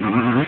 Mm-hmm.